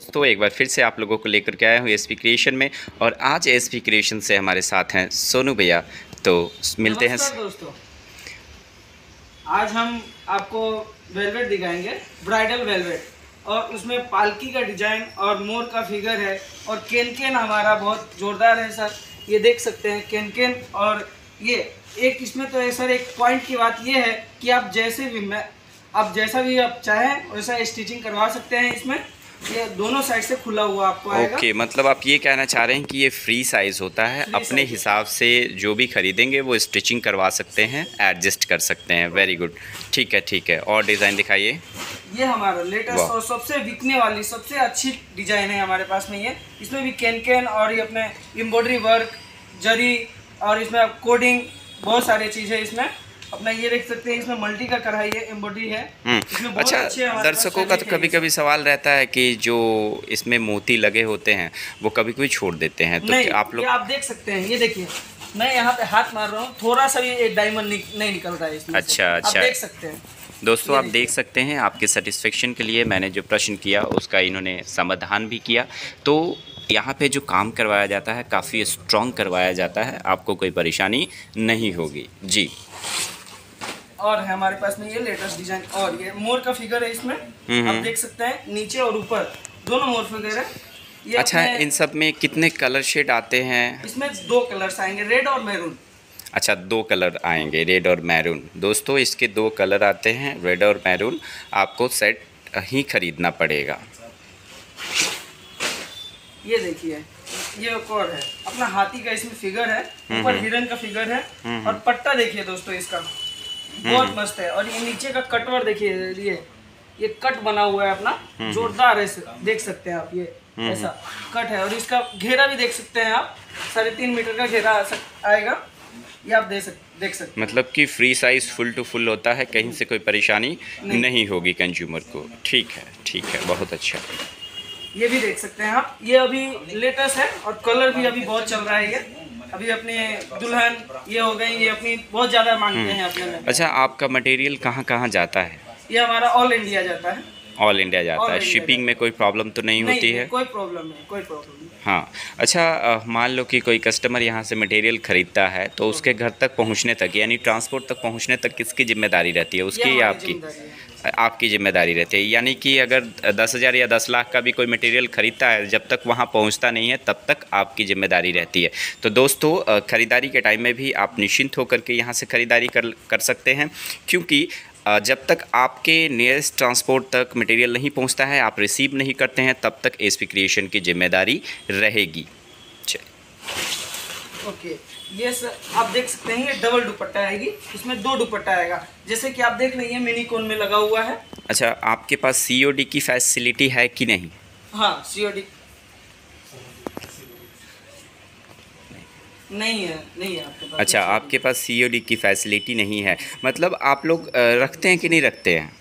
तो एक बार फिर से आप लोगों को लेकर के आया हूँ एस क्रिएशन में और आज एस क्रिएशन से हमारे साथ हैं सोनू भैया। तो मिलते हैं। दोस्तों। आज हम आपको वेलवेट दिखाएँगे ब्राइडल वेलवेट और उसमें पालकी का डिज़ाइन और मोर का फिगर है और केन केन हमारा बहुत जोरदार है सर। ये देख सकते हैं केन केन और ये एक इसमें तो है सर, एक पॉइंट की बात ये है कि आप जैसे भी मैं आप जैसा भी आप चाहें, वैसा स्टिचिंग करवा सकते हैं इसमें। ये दोनों साइड से खुला हुआ आपको आएगा। ओके मतलब आप ये कहना चाह रहे हैं कि ये फ्री साइज़ होता है। अपने हिसाब से जो भी खरीदेंगे वो स्टिचिंग करवा सकते हैं एडजस्ट कर सकते हैं। वेरी गुड ठीक है ठीक है। और डिज़ाइन दिखाइए। ये हमारा लेटेस्ट और सबसे बिकने वाली सबसे अच्छी डिज़ाइन है हमारे पास में ये। इसमें भी कैन कैन और ये अपने एम्ब्रॉयडरी वर्क जरी और इसमें कोडिंग बहुत सारी चीज़ें इसमें। अपना ये देख सकते हैं इसमें मल्टी का कढ़ाई है एम्ब्रॉयडरी है। हम्म, इसमें बहुत अच्छा दर्शकों का तो कभी कभी सवाल रहता है कि जो इसमें मोती लगे होते हैं वो कभी कभी छोड़ देते हैं तो नहीं आप लोग आप देख सकते हैं ये देखिए मैं यहाँ पे हाथ मार रहा हूँ थोड़ा सा भी एक डायमंड नहीं निकल रहा है इसमें अच्छा, अच्छा। देख सकते हैं। दोस्तों आप देख सकते हैं आपके सेटिस्फेक्शन के लिए मैंने जो प्रश्न किया उसका इन्होंने समाधान भी किया। तो यहाँ पे जो काम करवाया जाता है काफ़ी स्ट्रॉन्ग करवाया जाता है आपको कोई परेशानी नहीं होगी। जी। और है हमारे पास में ये लेटेस्ट डिज़ाइन और ये मोर का फिगर है इसमें। आप देख सकते हैं नीचे और ऊपर दोनों मोर फिगर है। ये अच्छा अपने- इन सब में कितने कलर शेड आते हैं? इसमें दो कलर्स आएँगे रेड और मैरून अच्छा दो कलर आएँगे रेड और मैरून दोस्तों इसके दो कलर आते हैं रेड और मैरून आपको सेट ही खरीदना पड़ेगा। ये देखिए ये एक और है। अपना हाथी का इसमें फिगर है ऊपर हिरन का फिगर है। और पट्टा देखिए दोस्तों इसका। बहुत मस्त है। और ये नीचे का कटवर देखिए ये ये कट बना हुआ है अपना। जोरदार है देख सकते हैं आप ये ऐसा कट है। और इसका घेरा भी देख सकते हैं आप। साढ़े तीन मीटर का घेरा आएगा। ये आप देख सक देख सकते मतलब कि free size full to full होता है। कहीं से कोई परेशानी नहीं। नहीं होगी कंज्यूमर को। ठीक है ठीक है। बहुत अच्छा। ये भी देख सकते हैं आप। ये अभी लेटेस्ट है और कलर भी अभी बहुत चल रहा है ये। अभी अपने दुल्हन ये हो गई ये अपनी बहुत ज़्यादा मांगते हैं अपने में। अच्छा आपका मटेरियल कहाँ कहाँ जाता है? ये हमारा ऑल इंडिया जाता है। ऑल इंडिया जाता है। शिपिंग में कोई प्रॉब्लम तो नहीं होती है? कोई प्रॉब्लम नहीं कोई प्रॉब्लम नहीं। हाँ। अच्छा मान लो कि कोई कस्टमर यहाँ से मटेरियल खरीदता है तो उसके घर तक पहुँचने तक यानी ट्रांसपोर्ट तक पहुँचने तक किसकी ज़िम्मेदारी रहती है? उसकी या आपकी? आपकी ज़िम्मेदारी रहती है। यानी कि अगर दस हज़ार या दस लाख का भी कोई मटेरियल खरीदता है जब तक वहाँ पहुँचता नहीं है तब तक आपकी ज़िम्मेदारी रहती है। तो दोस्तों खरीदारी के टाइम में भी आप निश्चिंत होकर के यहाँ से खरीदारी कर कर सकते हैं क्योंकि जब तक आपके नियरेस्ट ट्रांसपोर्ट तक मटेरियल नहीं पहुँचता है आप रिसीव नहीं करते हैं तब तक एस क्रिएशन की ज़िम्मेदारी रहेगी। ओके ये सर आप देख सकते हैं ये डबल दुपट्टा आएगी इसमें दो दुपट्टा आएगा। जैसे कि आप देख रहे हैं मिनी कोन में लगा हुआ है। अच्छा आपके पास सीओडी की फैसिलिटी है कि नहीं? हाँ सीओडी नहीं है नहीं है आपके पास अच्छा आपके पास सीओडी की फैसिलिटी नहीं है। मतलब आप लोग रखते हैं कि नहीं रखते हैं?